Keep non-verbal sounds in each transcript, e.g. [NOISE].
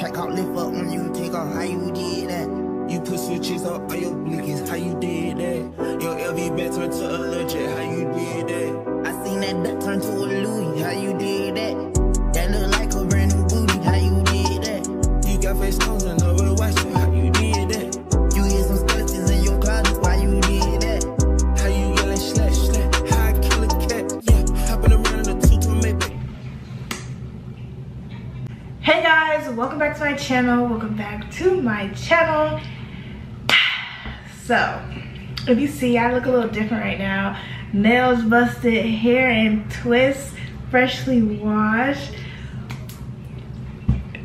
track out, lift up when you take off. How you did that? You put switches up on your blinkers. How you did that? Your LV back turned to a legit. How you did that? I seen that duck turn to a Louis. How you did that? That look like a brand new booty. How you did that? You got face stones welcome back to my channel. Welcome back to my channel. So, if you see, I look a little different right now. Nails busted, hair in twists, freshly washed.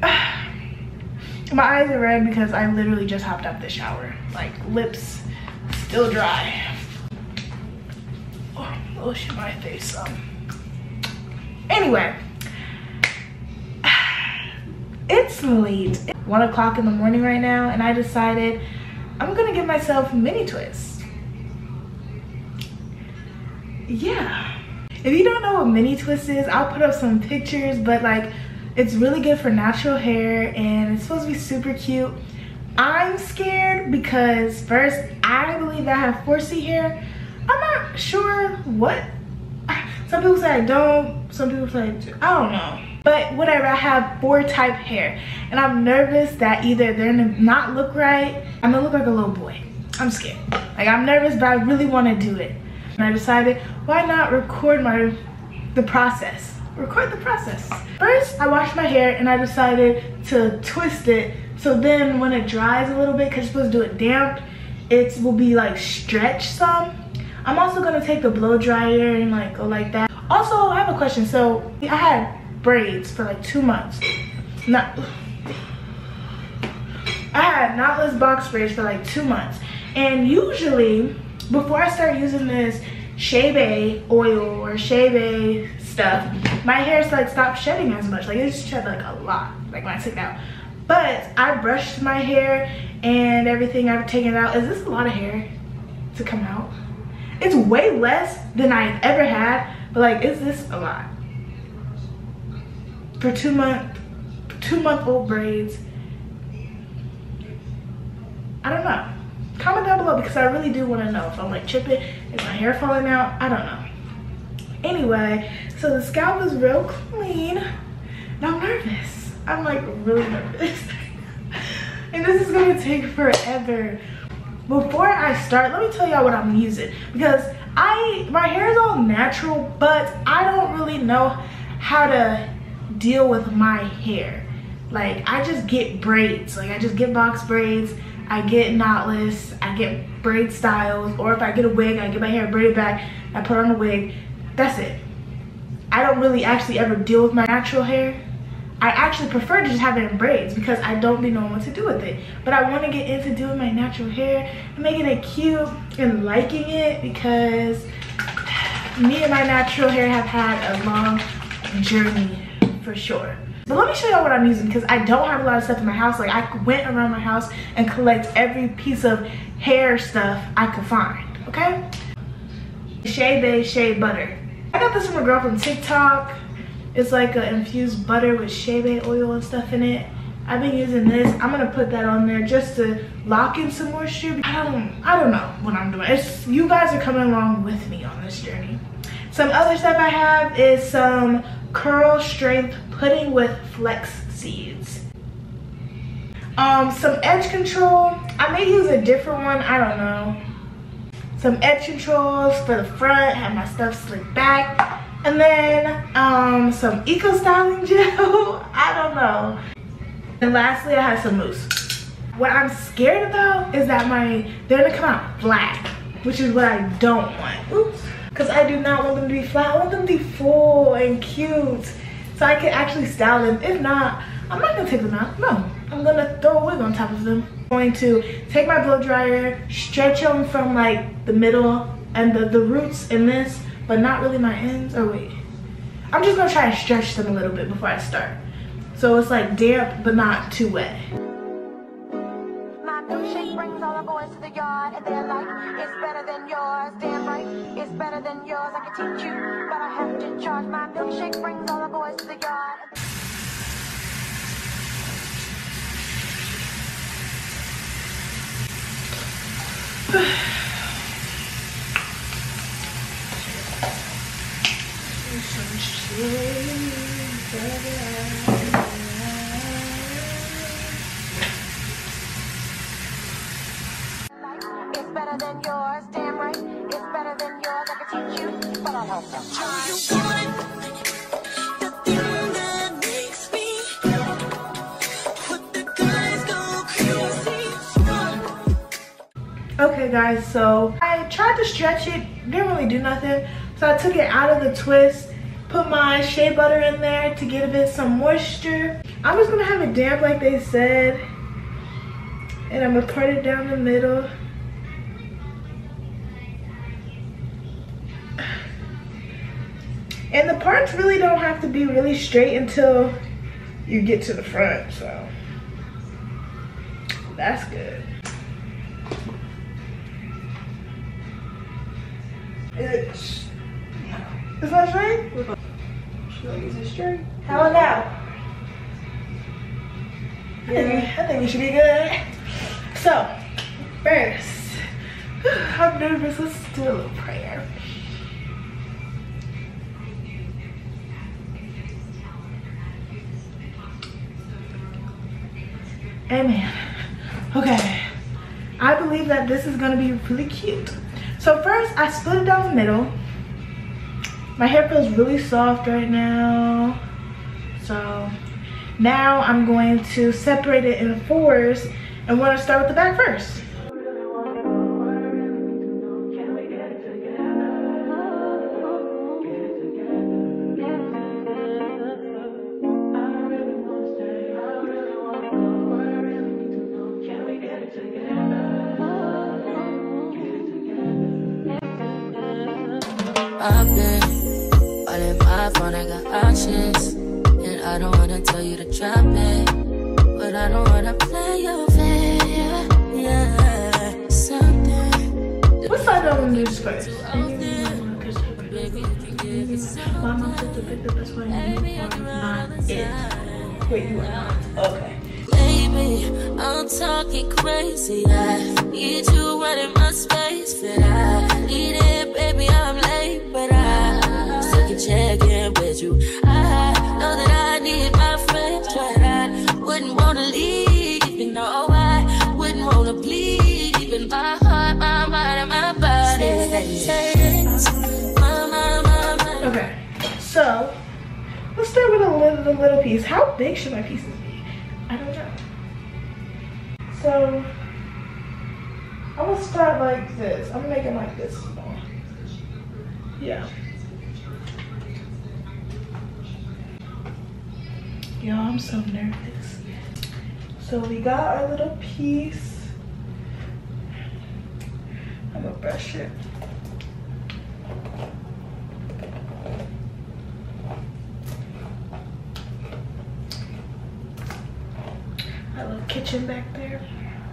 [SIGHS] My eyes are red because I literally just hopped out the shower. Like, lips still dry. Oh, lotion my face up. Anyway, it's late. One o'clock in the morning right now and i decided i'm gonna give myself mini twists yeah. If you don't know what mini twist is i'll put up some pictures but like it's really good for natural hair and it's supposed to be super cute. I'm scared because first i believe i have 4c hair. I'm not sure what some people say i don't some people say I do. i don't know but whatever i have four type hair and i'm nervous that either they're gonna not look right. I'm gonna look like a little boy. I'm scared. Like i'm nervous but i really want to do it. And i decided why not record my the process? Record the process. First i washed my hair and i decided to twist it so then when it dries a little bit because supposed to do it damp it will be like stretched some. I'm also to take the blow dryer and like go like that. Also i have a question. So i had braids for like two months. Not, I had knotless box braids for like two months. And usually, before I start using this Shea Bay oil or Shea Bay stuff, my hair's like stopped shedding as much. Like it just shed like a lot, like when I took it out. But I brushed my hair and everything I've taken out. Is this a lot of hair to come out? It's way less than I've ever had, but like, is this a lot? For two month two month old braids. I don't know. Comment down below because i really do want to know. If i'm like chipping is my hair falling out? I don't know. Anyway so the scalp is real clean. And i'm nervous. I'm like really nervous. [LAUGHS] And this is gonna take forever. Before i start let me tell y'all what i'm using. Because i my hair is all natural but i don't really know how to deal with my hair. Like I just get braids. Like I just get box braids. I get knotless. I get braid styles. Or if I get a wig, I get my hair braided back. I put on a wig. That's it. I don't really actually ever deal with my natural hair. I actually prefer to just have it in braids because I don't be knowing what to do with it. But I want to get into doing my natural hair and making it cute and liking it because me and my natural hair have had a long journey for sure. But let me show y'all what I'm using because I don't have a lot of stuff in my house. Like I went around my house and collect every piece of hair stuff I could find, okay? Shea Bay Shea Butter. I got this from a girl from TikTok. It's like an infused butter with Shea Bay oil and stuff in it. I've been using this. I'm gonna put that on there just to lock in some moisture. I don't, I don't know what I'm doing. It's, you guys are coming along with me on this journey. Some other stuff I have is some Curl Strength Pudding with Flex Seeds. Um, some edge control. I may use a different one, I don't know. Some edge controls for the front, have my stuff slicked back. And then um, some Eco Styling [LAUGHS] Gel, I don't know. And lastly, I have some mousse. What I'm scared about is that my, they're gonna come out flat, which is what I don't want. Oops because I do not want them to be flat. I want them to be full and cute so I can actually style them. If not, I'm not gonna take them out. No, I'm gonna throw a wig on top of them. I'm going to take my blow dryer, stretch them from like the middle and the, the roots in this, but not really my ends. Oh wait, I'm just gonna try and stretch them a little bit before I start. So it's like damp, but not too wet boys to the yard and they're like, it's better than yours better than yours, I could teach you, but I have to charge. My milkshake brings all the boys to the yard. Some shade, Okay guys, so I tried to stretch it, didn't really do nothing. So I took it out of the twist, put my shea butter in there to give it some moisture. I'm just gonna have it damp like they said. And I'm gonna part it down the middle. And the parts really don't have to be really straight until you get to the front, so that's good. It's it's not straight? Is it straight? How about now? Yeah, I think we should be good. So, first, [SIGHS] I'm nervous. Let's do a little prayer. Amen. Okay. I believe that this is gonna be really cute. So first, I split it down the middle. My hair feels really soft right now. So now I'm going to separate it in fours and we're gonna start with the back first. Been all in my phone, I got options. And I don't wanna tell you to drop it. But I don't wanna play your fair. Yeah, something What side do I want to do first? out there. Baby, you can give it some My mom said to pick the best one or can not it. Wait, you are not. Okay. I'm talking crazy. I need you running my space, but I need it, baby. I'm late, Okay. So let's start with a little, little piece. How big should my pieces be? I don't know. So I'm gonna start like this. I'm gonna make it like this small. Yeah. Y'all, I'm so nervous. So we got our little piece. I'm gonna brush it. My little kitchen back there.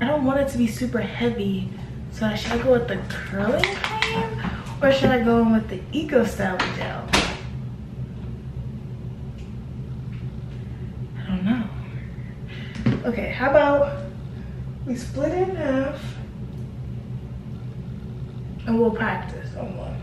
I don't want it to be super heavy. So should I go with the curling cream or should I go in with the Eco Style gel? I don't know. Okay, how about we split it in half and we'll practice on one.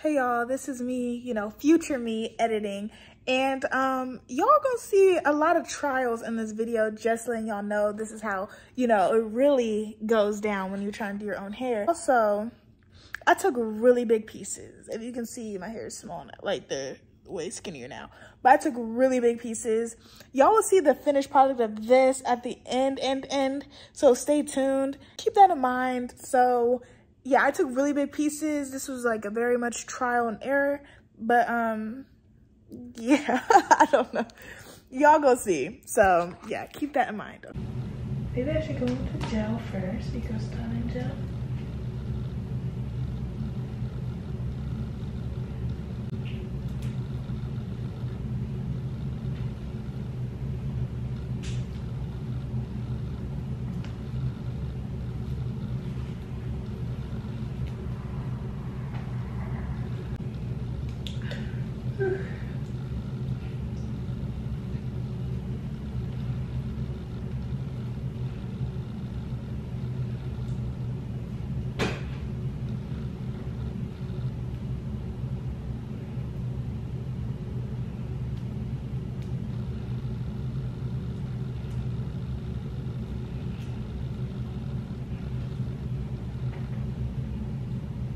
Hey y'all, this is me, you know, future me editing. And um, y'all gonna see a lot of trials in this video, just letting y'all know this is how, you know, it really goes down when you're trying to do your own hair. Also, I took really big pieces. If you can see, my hair is small now, like the way skinnier now. But I took really big pieces. Y'all will see the finished product of this at the end, end, end. So stay tuned. Keep that in mind. So yeah, I took really big pieces. This was like a very much trial and error. But um, [LAUGHS] yeah, I don't know. Y'all go see. So yeah, keep that in mind. Maybe I should go the gel first. Eco in gel.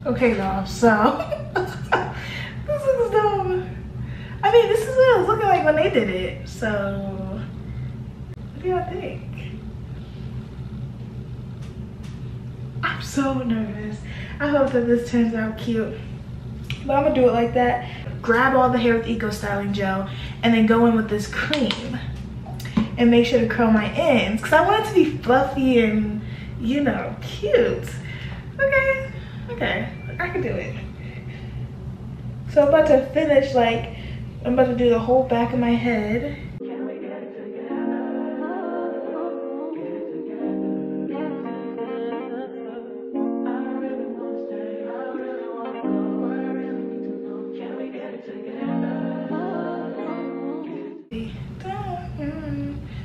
Okay, y'all, so [LAUGHS] this looks dumb. I mean, this is what it was looking like when they did it. So, what do y'all think? I'm so nervous. I hope that this turns out cute. But I'm gonna do it like that. Grab all the hair with Eco Styling Gel and then go in with this cream and make sure to curl my ends because I want it to be fluffy and, you know, cute. Okay, okay, I can do it. So I'm about to finish like, I'm about to do the whole back of my head.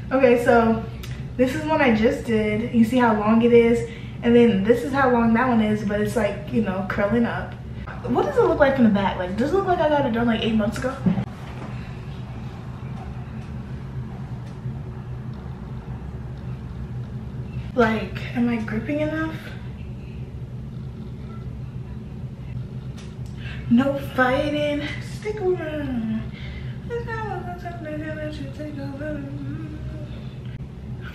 Okay, so this is one I just did. You see how long it is? And then this is how long that one is, but it's like, you know, curling up. What does it look like in the back? Like, does it look like I got it done like eight months ago? Like, am I gripping enough? No fighting, stick around.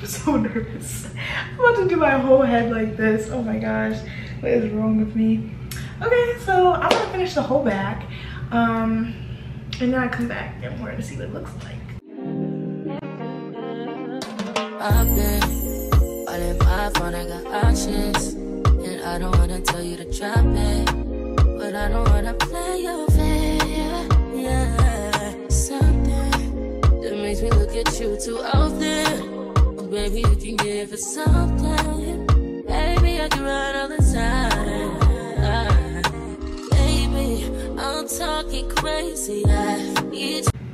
I'm so nervous. I'm about to do my whole head like this. Oh my gosh, what is wrong with me? Okay, so I'm gonna finish the whole back. Um, and then I come back and we're gonna see what it looks like. I've been I got options. And I don't wanna tell you to drop it. But I don't wanna play your. Yeah, something that makes me look at you too often. Baby, you can give it something. Baby, I can run all the time.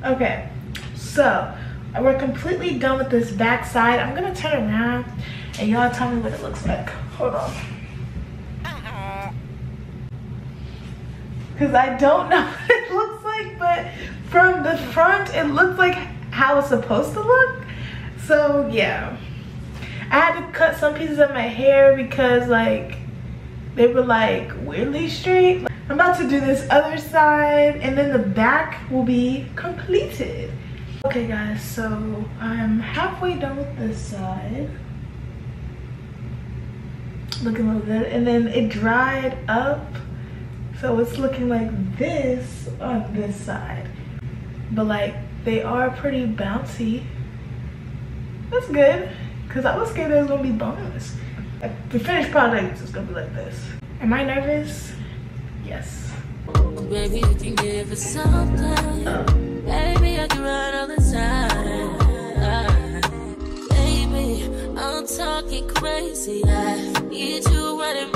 Okay, so we're completely done with this back side. I'm gonna turn around and y'all tell me what it looks like. Hold on. Cause I don't know [LAUGHS] what it looks like, but from the front, it looks like how it's supposed to look. So yeah, I had to cut some pieces of my hair because like, they were like weirdly straight. I'm about to do this other side and then the back will be completed. Okay guys, so I'm halfway done with this side. Looking a little good. And then it dried up. So it's looking like this on this side. But like, they are pretty bouncy. That's good. Cause I was scared it was gonna be bones. The finished product is gonna be like this. Am I nervous? Yes. Baby, you can give it something. Baby, I can run all the time. Baby, I'm talking crazy. I need you running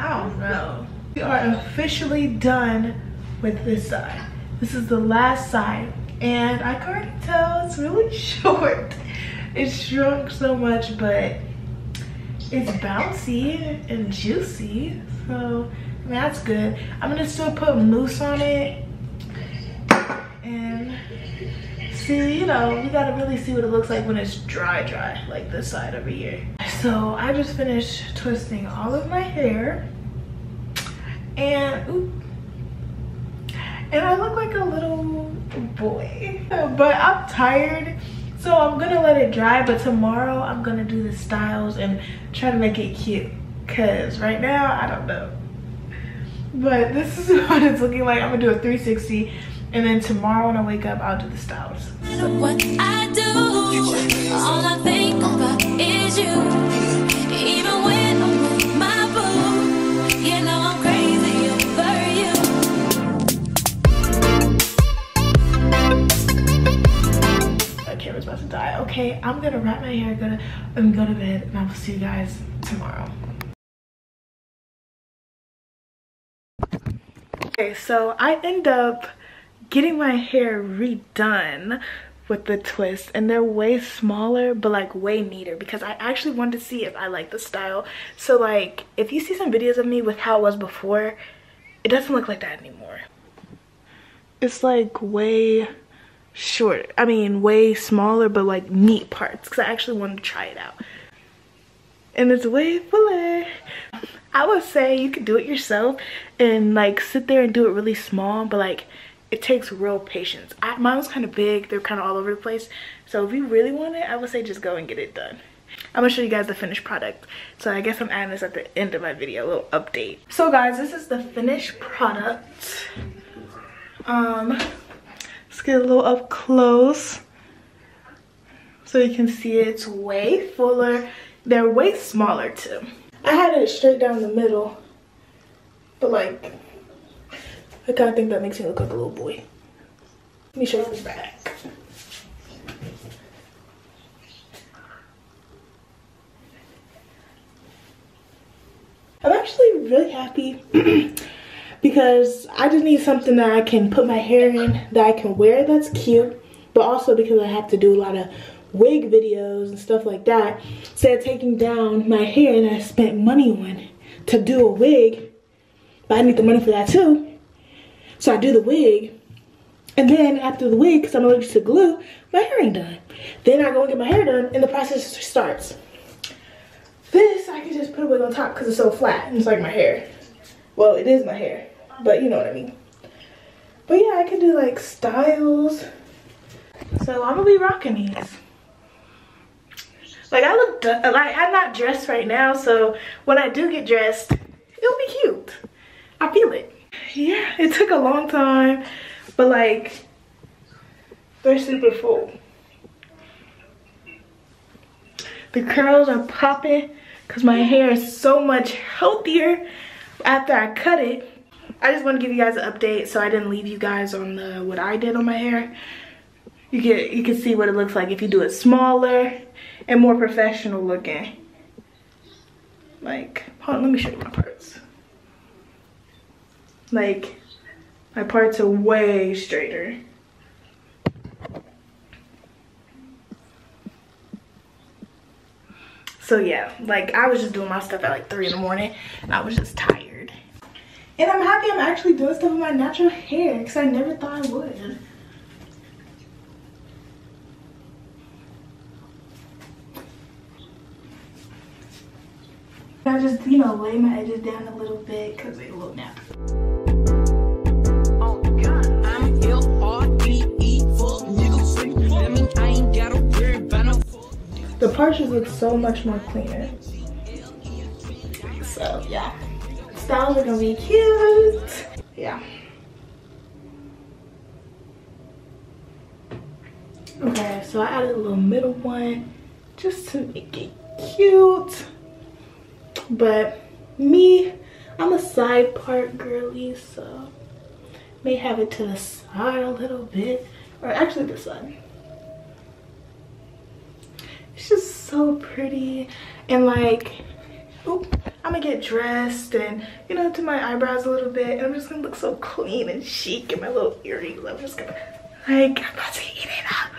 Oh, I don't know. We are officially done with this side. This is the last side. And I can already tell it's really [LAUGHS] short. It's shrunk so much, but it's bouncy and juicy. So I mean, that's good. I'm gonna still put mousse on it. And see, you know, we gotta really see what it looks like when it's dry, dry, like this side over here. So I just finished twisting all of my hair. And, and I look like a little boy. [LAUGHS] But I'm tired, so I'm gonna let it dry. But tomorrow I'm gonna do the styles and try to make it cute. Cause right now, I don't know. But this is [LAUGHS] what it's looking like. I'm gonna do a 360. And then tomorrow when I wake up, I'll do the styles. What I do, all I think about is you. okay i'm gonna wrap my hair gonna and go to bed and i will see you guys tomorrow. Okay so i end up getting my hair redone with the twist and they're way smaller but like way neater because I actually wanted to see if I like the style. So like if you see some videos of me with how it was before it doesn't look like that anymore. It's like way short. I mean way smaller but like neat parts because I actually wanted to try it out. And it's way fuller. I would say you could do it yourself and like sit there and do it really small but like it takes real patience. I, mine was kind of big. They're kind of all over the place. So if you really want it, I would say just go and get it done. I'm gonna show you guys the finished product. So I guess I'm adding this at the end of my video, a little update. So guys, this is the finished product. Um, get a little up close. So you can see it's way fuller. They're way smaller too. I had it straight down the middle, but like I kind of think that makes me look like a little boy. Let me show you the back. I'm actually really happy [CLEARS THROAT] because I just need something that I can put my hair in, that I can wear that's cute, but also because I have to do a lot of wig videos and stuff like that. Instead of taking down my hair that I spent money on to do a wig, but I need the money for that too. So I do the wig. And then after the wig, because I'm allergic to glue, my hair ain't done. Then I go and get my hair done and the process starts. This, I can just put a wig on top because it's so flat. And it's like my hair. Well, it is my hair, but you know what I mean. But yeah, I can do like styles. So I'm gonna be rocking these. Like I look, like I'm not dressed right now, so when I do get dressed, it'll be cute. I feel it yeah, it took a long time, but like, they're super full. The curls are popping because my hair is so much healthier after I cut it. I just want to give you guys an update so I didn't leave you guys on the, what I did on my hair. You get you can see what it looks like if you do it smaller and more professional looking. Like, hold on, let me show you my parts. Like, my parts are way straighter. So yeah, like I was just doing my stuff at like 3 in the morning and I was just tired. And I'm happy I'm actually doing stuff with my natural hair because I never thought I would. I just, you know, lay my edges down a little bit because they look nappy. The parches look so much more cleaner. Styles are gonna be cute. Yeah. Okay, so I added a little middle one just to make it cute. But me, I'm a side part girly, so may have it to the side a little bit, or actually the side it's just so pretty and like i'm gonna get dressed and you know to my eyebrows a little bit and i'm just gonna look so clean and chic in my little earrings. I'm just gonna like i'm about to eat it up.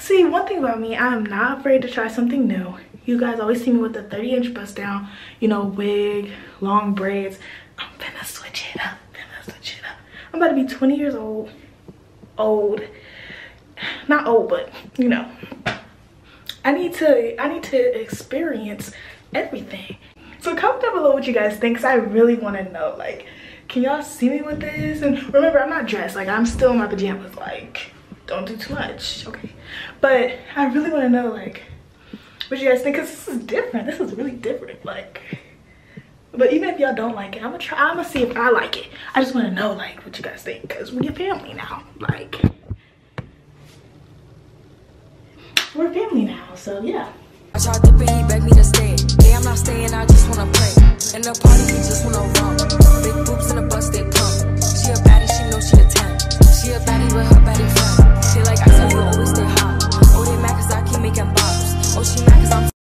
See one thing about me i'm not afraid to try something new. You guys always see me with the 30 inch bust down you know wig long braids. I'm gonna switch it up gonna switch it up. I'm about to be 20 years old old. Not old but you know. I need to I need to experience everything. So comment down below what you guys think cause I really want to know like can y'all see me with this? And remember I'm not dressed. Like I'm still in my pajamas. Like don't do too much okay? But I really want to know like what you guys think because this is different. This is really different like but even if y'all don't like it i'm gonna try i'm gonna see if i like it. I just want to know like what you guys think because we're family now like we're family now, so yeah. I'm not staying, I just wanna play. In the party, he just wanna roll. Big boobs in the bus, they pump. She a baddie, she know she a 10. She a baddie with her baddie friend. They like, I said, you always stay hot. Oh, they mad cause I keep making bops. Oh, she mad cause I'm